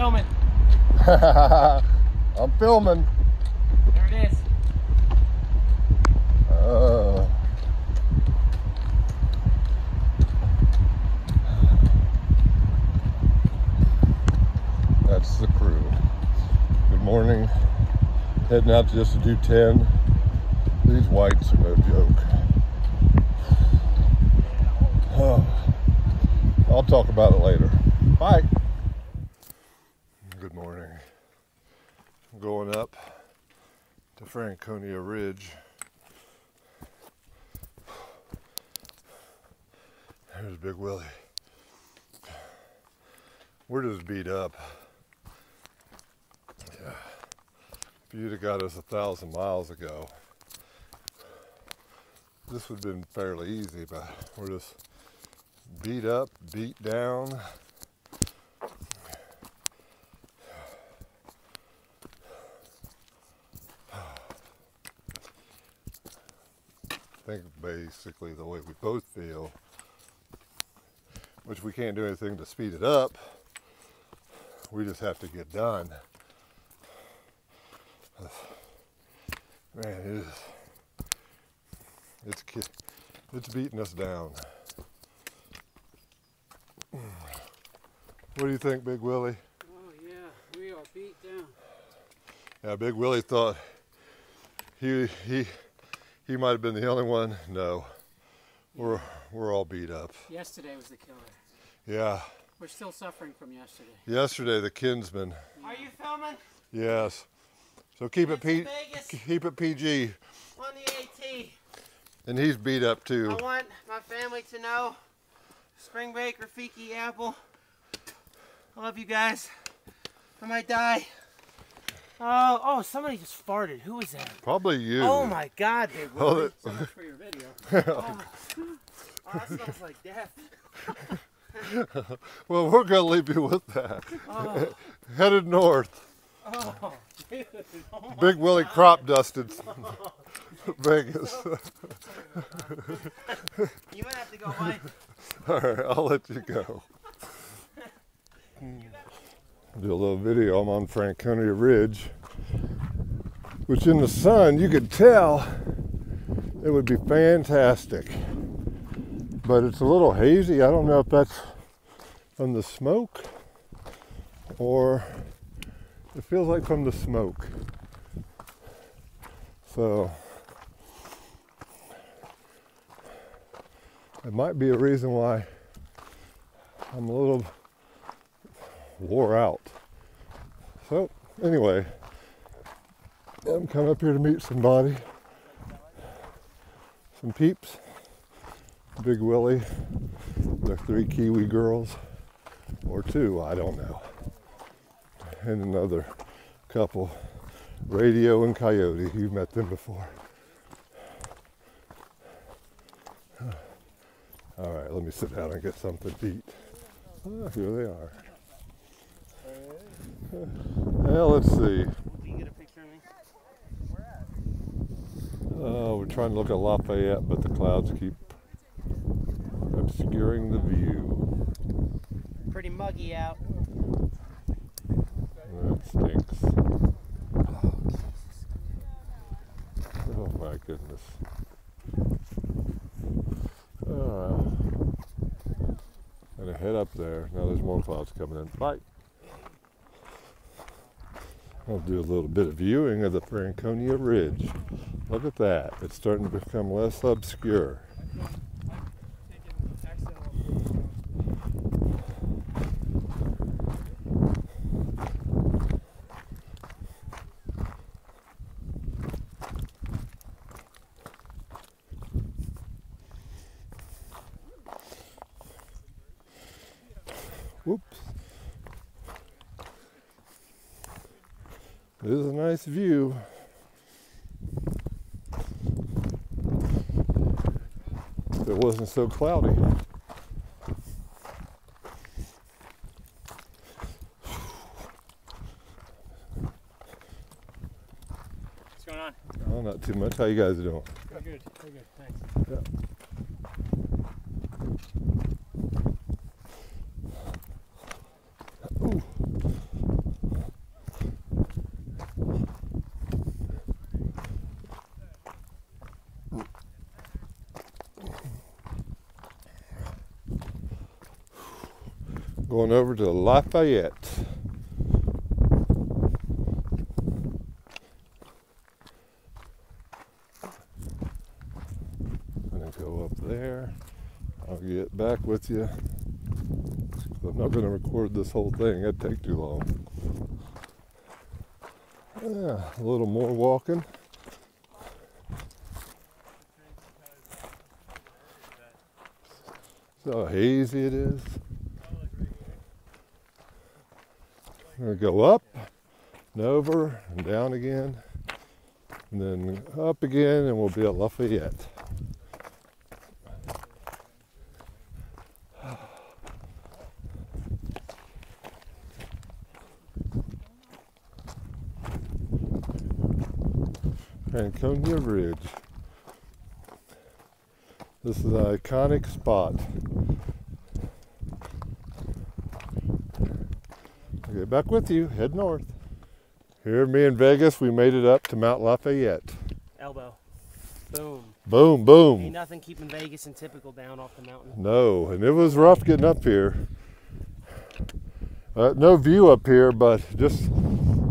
filming. I'm filming. There it is. Uh, that's the crew. Good morning. Heading out just to do 10. These whites are no joke. Oh, I'll talk about it later. Bye. Good morning. I'm going up to Franconia Ridge. There's Big Willie. We're just beat up. Yeah. If you'd have got us a thousand miles ago, this would have been fairly easy, but we're just beat up, beat down. Think basically the way we both feel which we can't do anything to speed it up. We just have to get done. Man, it is. It's it's beating us down. What do you think, Big Willie? Oh yeah, we are beat down. Yeah, Big Willie thought he he he might have been the only one. No, we're we're all beat up. Yesterday was the killer. Yeah. We're still suffering from yesterday. Yesterday, the Kinsman. Are you filming? Yes. So keep it P- Vegas. keep it PG. On the AT. And he's beat up too. I want my family to know Spring Break Rafiki Apple. I love you guys. I might die. Oh, oh, somebody just farted. Who was that? Probably you. Oh my god, Big Oh, Willie. So much for your video. Oh. Oh. oh, that smells like death. well, we're gonna leave you with that. Oh, Headed north. oh, dude. Oh Big Willie crop dusted Vegas. Oh, you might have to go by. All right, I'll let you go. Do a little video. I'm on Franconia Ridge, which in the sun you could tell it would be fantastic. But it's a little hazy. I don't know if that's from the smoke or it feels like from the smoke. So it might be a reason why I'm a little wore out. So anyway, I'm coming up here to meet somebody, some peeps, Big Willie, the three Kiwi girls, or two, I don't know, and another couple, Radio and Coyote. You've met them before. All right, let me sit down and get something to eat. Ah, here they are. Well, let's see. Can you get a picture of me? Oh, we're trying to look at Lafayette, but the clouds keep obscuring the view. Pretty muggy out. That stinks. Oh my goodness. Uh, gonna head up there. Now there's more clouds coming in. Bye. I'll do a little bit of viewing of the Franconia Ridge. Look at that. It's starting to become less obscure. It is a nice view. If it wasn't so cloudy. What's going on? Oh, not too much. How you guys doing? Very good. Good. Thanks. Going over to Lafayette. I'm gonna go up there. I'll get back with you. I'm not gonna record this whole thing. That'd take too long. Yeah, a little more walking. How hazy it is. We're gonna go up and over and down again, and then up again, and we'll be at Lafayette. Franconia Ridge. This is an iconic spot. I'll get back with you. Head north. Here, me in Vegas, we made it up to Mount Lafayette. Elbow. Boom. Boom, Ain't boom. nothing keeping Vegas and typical down off the mountain. No, and it was rough getting up here. Uh, no view up here, but just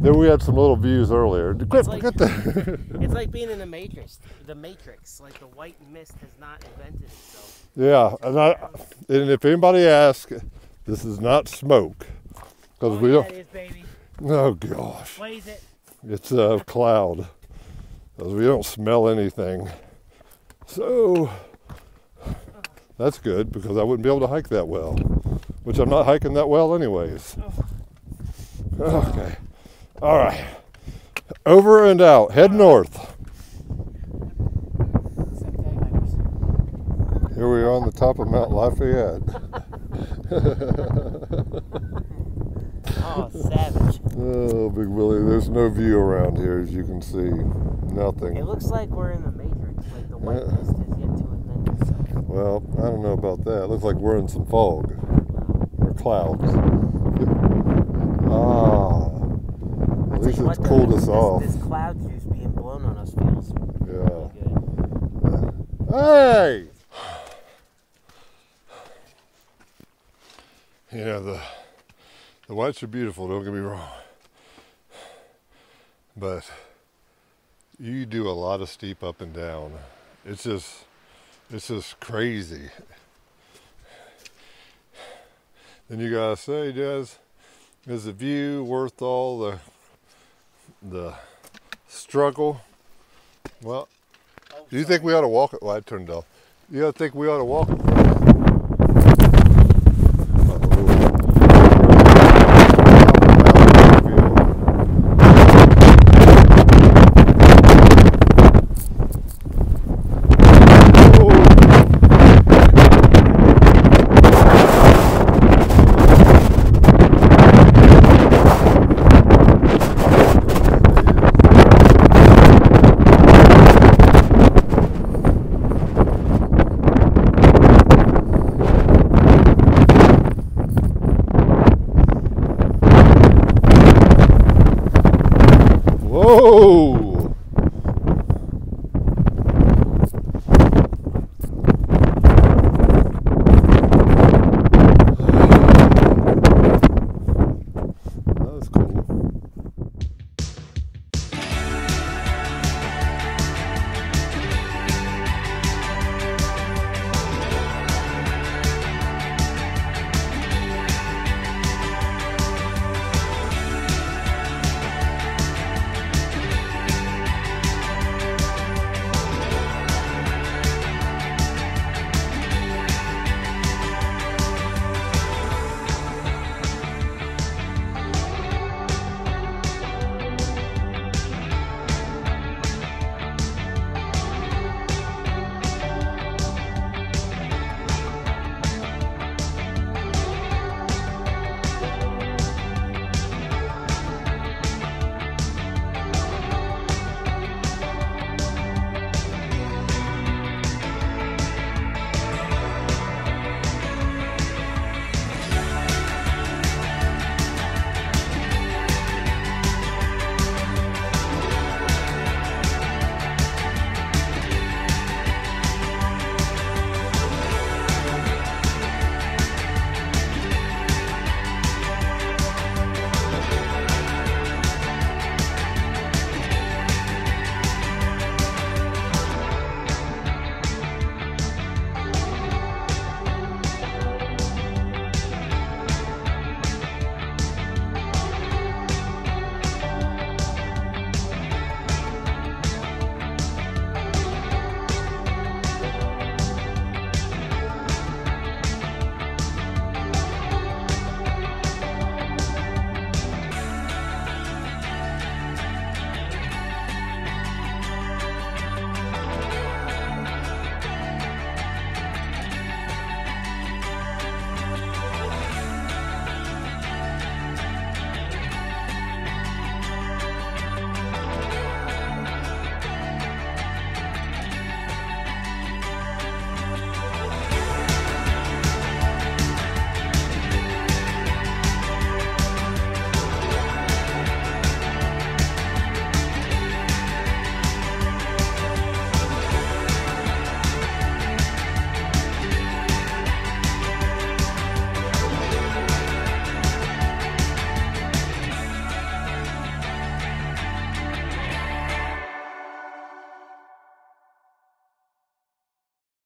then we had some little views earlier. Quit, like- get the It's like being in the Matrix. The Matrix, like the white mist has not invented itself. yeah, and I and if anybody asks, this is not smoke because Oh, we don't. it is, baby. Oh gosh. It. It's a cloud because we don't smell anything. So that's good because I wouldn't be able to hike that well, which I'm not hiking that well, anyways. Oh. Okay. All right. Over and out. Head north. Except tag hikers. Here we are on the top of Mount Lafayette. Oh, savage. Oh, Big Willie, there's no view around here as you can see. Nothing. It looks like we're in the Matrix. Like the white Yeah. mist has yet to invent itself. Well, I don't know about that. It looks like we're in some fog or clouds. Ah, At least it's cooled us off. This cloud juice being blown on us feels yeah. really good. Hey! You know, the, the whites are beautiful, don't get me wrong. But you do a lot of steep up and down. It's just, it's just crazy. Then you gotta say, does, is the view worth all the, the struggle? Well, Oh, do you think we ought to walk it? Well, I turned off. You ought to think we ought to walk